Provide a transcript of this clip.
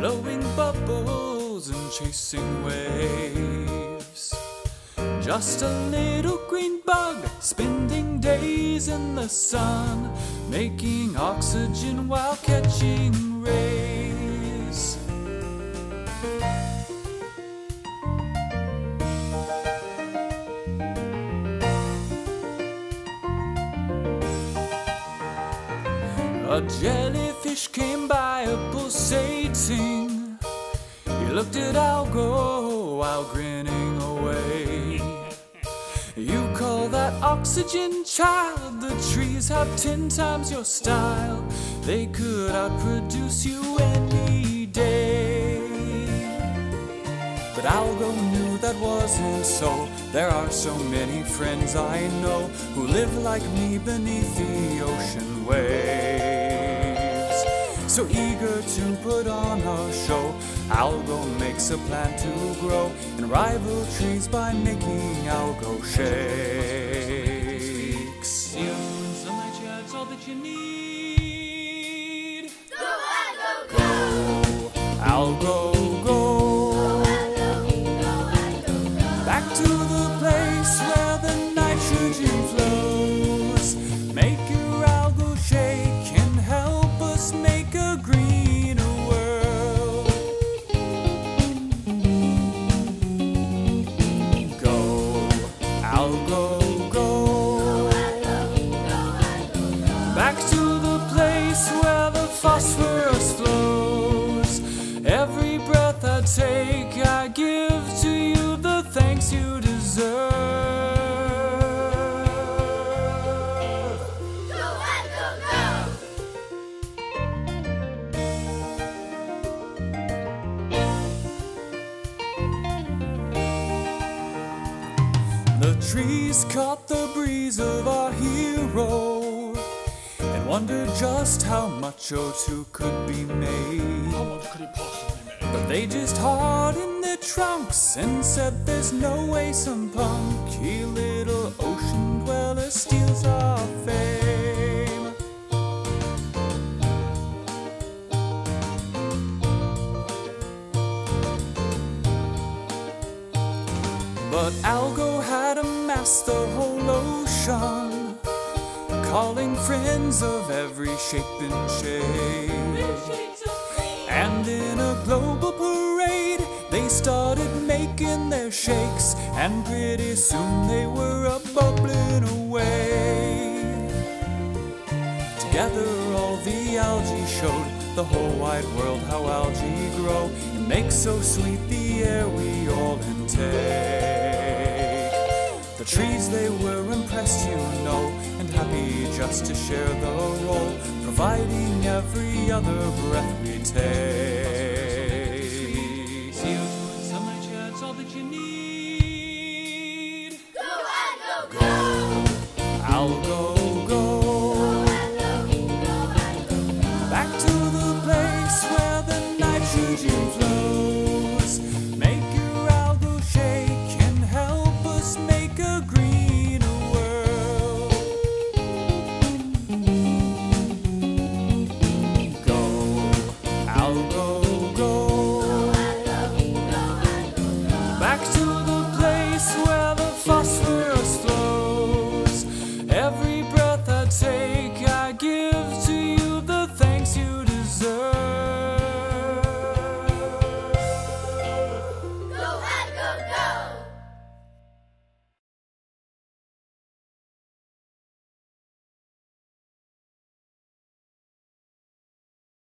blowing bubbles and chasing waves. Just a little green bug spending days in the sun, making oxygen while catching rays. A jellyfish came by a pulsating. He looked at Algo while grinning away. You call that oxygen, child? The trees have ten times your style. They could outproduce you any day. But Algo knew that wasn't so. There are so many friends I know who live like me beneath the ocean waves. So eager to put on a show, Algo makes a plan to grow and rival trees by making Algo shakes. Soon sunlight sheds all that you need. Go, Algo, go! Algo, Back to the place where the phosphorus flows. Every breath I take, I give to you the thanks you deserve. Go, Algo, go! The trees caught the breeze of our hero and wondered just how much O2 could be made. How much could it possibly make? But they just hardened their trunks and said there's no way some punky little ocean dweller steals our fame. But Algo had amassed the whole ocean, calling friends of every shape and shade. And in a global parade, they started making their shakes, and pretty soon they were a bubbling away. Together, all the algae showed the whole wide world how algae grow and make so sweet the air we all intake. The trees, they were happy just to share the role, providing every other breath we take. You and summer chance, all that you need. Go, on, go, go! I'll go.